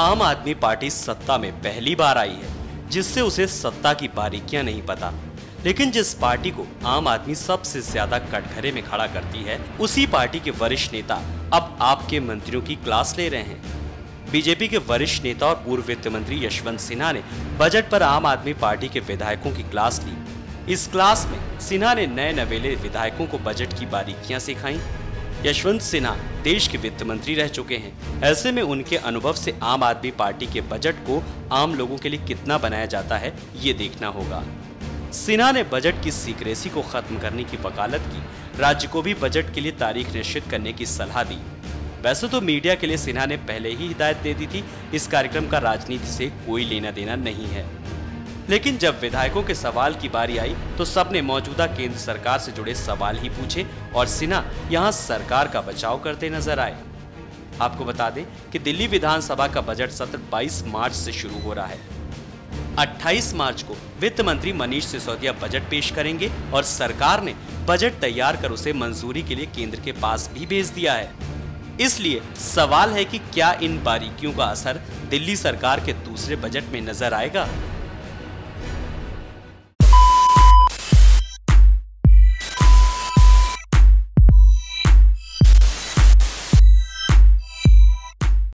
आम आदमी पार्टी सत्ता में पहली बार आई है, जिससे उसे सत्ता की बारीकियाँ नहीं पता। लेकिन जिस पार्टी को आम आदमी सबसे ज़्यादा कटघरे में खड़ा करती है, उसी पार्टी के वरिष्ठ नेता अब आपके मंत्रियों की क्लास ले रहे हैं। बीजेपी के वरिष्ठ नेता और पूर्व वित्त मंत्री यशवंत सिन्हा ने बजट पर आम आदमी पार्टी के विधायकों की क्लास ली। इस क्लास में सिन्हा ने नए नवेले विधायकों को बजट की बारीकियाँ सिखाई। यशवंत सिन्हा देश के वित्त मंत्री रह चुके हैं। ऐसे में उनके अनुभव से आम आदमी पार्टी के बजट को आम लोगों के लिए कितना बनाया जाता है, ये देखना होगा। सिन्हा ने बजट की सीक्रेसी को खत्म करने की वकालत की। राज्य को भी बजट के लिए तारीख निश्चित करने की सलाह दी। वैसे तो मीडिया के लिए सिन्हा ने पहले ही हिदायत दे दी थी, इस कार्यक्रम का राजनीति से कोई लेना देना नहीं है। लेकिन जब विधायकों के सवाल की बारी आई तो सबने मौजूदा केंद्र सरकार से जुड़े सवाल ही पूछे और सिन्हा यहाँ सरकार का बचाव करते नज़र आए। आपको बता दें कि दिल्ली विधानसभा का बजट सत्र 22 मार्च से शुरू हो रहा है। 28 मार्च को वित्त मंत्री मनीष सिसोदिया बजट पेश करेंगे और सरकार ने बजट तैयार कर उसे मंजूरी के लिए केंद्र के पास भी भेज दिया है। इसलिए सवाल है कि क्या इन बारीकियों का असर दिल्ली सरकार के दूसरे बजट में नज़र आएगा?